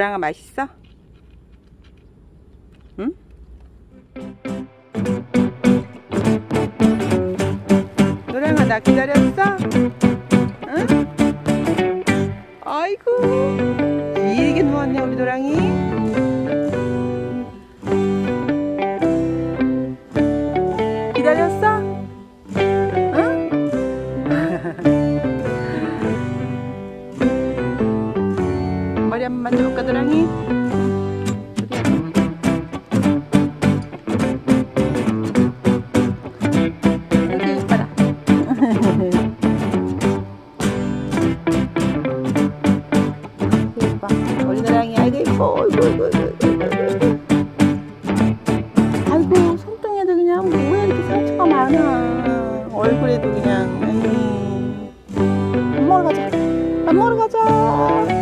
노랑아 맛있어? 응? 노랑아 나 기다렸어? 응? 아이고 이게 누웠네 우리 노랑이 머리 한번 만져볼까 많아. 얼굴에도 그냥. 에이. 밥 먹으러 가자. 밥 먹으러 가자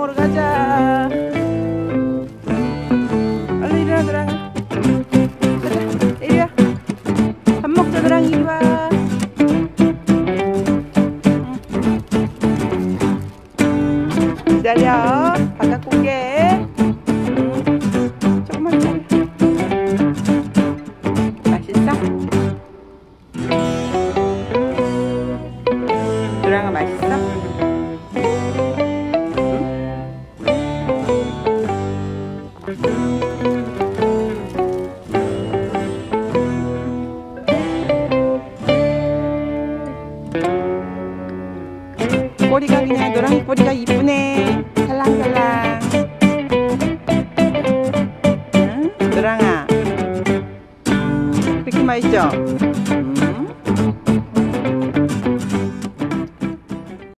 먹으러 가자. 얼른 일어나 노랑아 가자. 이리와. 밥 먹자 노랑이 이리와. 기다려. 바깥 공개 조금만 기다려. 맛있어? 노랑아 맛있어? 꼬리가 그냥 노랑이 꼬리가 이쁘네 살랑살랑 응? 노랑아 그렇게 맛있죠?